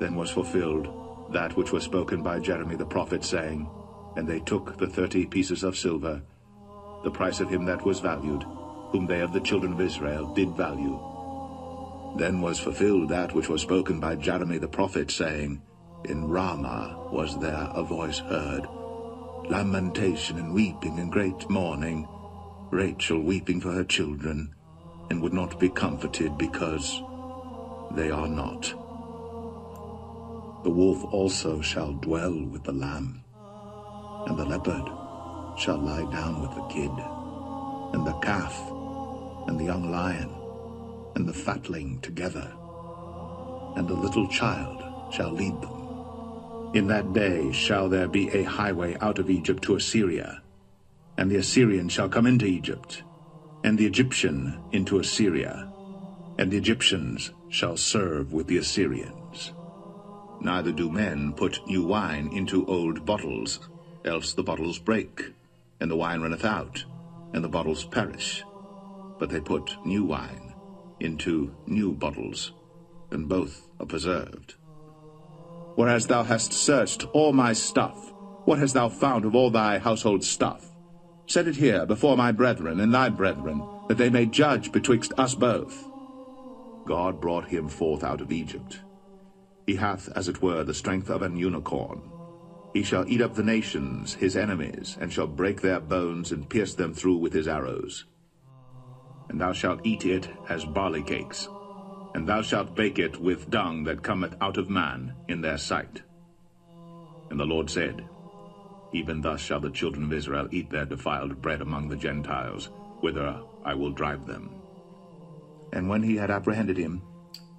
Then was fulfilled that which was spoken by Jeremy the prophet, saying, And they took the thirty pieces of silver, the price of him that was valued, whom they of the children of Israel did value. Then was fulfilled that which was spoken by Jeremy the prophet, saying, In Ramah was there a voice heard, lamentation and weeping and great mourning, Rachel weeping for her children, and would not be comforted because they are not. The wolf also shall dwell with the lamb, and the leopard shall lie down with the kid, and the calf, and the young lion, and the fatling together, and the little child shall lead them. In that day shall there be a highway out of Egypt to Assyria, and the Assyrian shall come into Egypt, and the Egyptian into Assyria, and the Egyptians shall serve with the Assyrians. Neither do men put new wine into old bottles, else the bottles break, and the wine runneth out, and the bottles perish. But they put new wine into new bottles, and both are preserved. Whereas thou hast searched all my stuff, what hast thou found of all thy household stuff? Set it here before my brethren and thy brethren, that they may judge betwixt us both. God brought him forth out of Egypt. He hath, as it were, the strength of an unicorn. He shall eat up the nations, his enemies, and shall break their bones and pierce them through with his arrows. And thou shalt eat it as barley cakes, and thou shalt bake it with dung that cometh out of man in their sight. And the Lord said, Even thus shall the children of Israel eat their defiled bread among the Gentiles, whither I will drive them. And when he had apprehended him,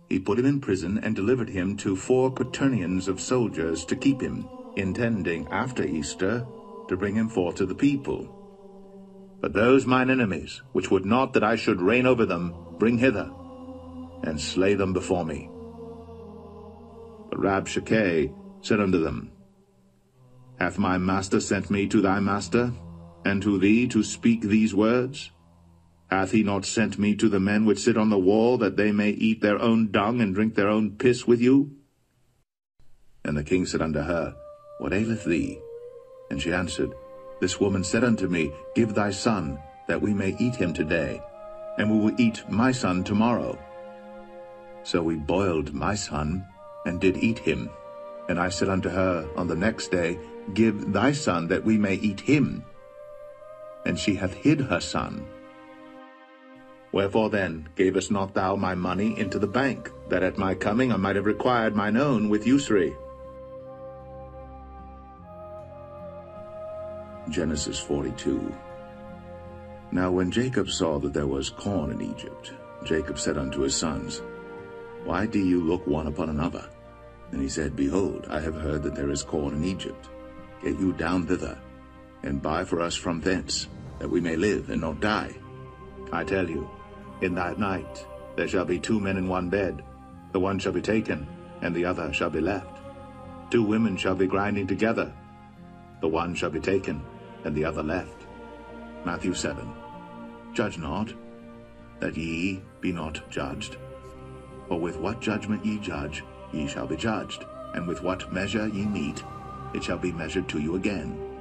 he put him in prison and delivered him to four quaternions of soldiers to keep him, intending after Easter to bring him forth to the people. But those mine enemies, which would not that I should reign over them, bring hither, and slay them before me. But Rabshakeh said unto them, Hath my master sent me to thy master, and to thee to speak these words? Hath he not sent me to the men which sit on the wall, that they may eat their own dung and drink their own piss with you? And the king said unto her, What aileth thee? And she answered, This woman said unto me, Give thy son, that we may eat him today, and we will eat my son tomorrow. So we boiled my son, and did eat him. And I said unto her on the next day, Give thy son, that we may eat him. And she hath hid her son. Wherefore then gavest not thou my money into the bank, that at my coming I might have required mine own with usury? Genesis 42 Now when Jacob saw that there was corn in Egypt, Jacob said unto his sons, why do you look one upon another? And he said, Behold, I have heard that there is corn in Egypt. Get you down thither, and buy for us from thence, that we may live and not die. I tell you, in that night there shall be two men in one bed. The one shall be taken, and the other shall be left. Two women shall be grinding together. The one shall be taken, and the other left. Matthew 7. Judge not, that ye be not judged. For with what judgment ye judge, ye shall be judged, and with what measure ye meet, it shall be measured to you again.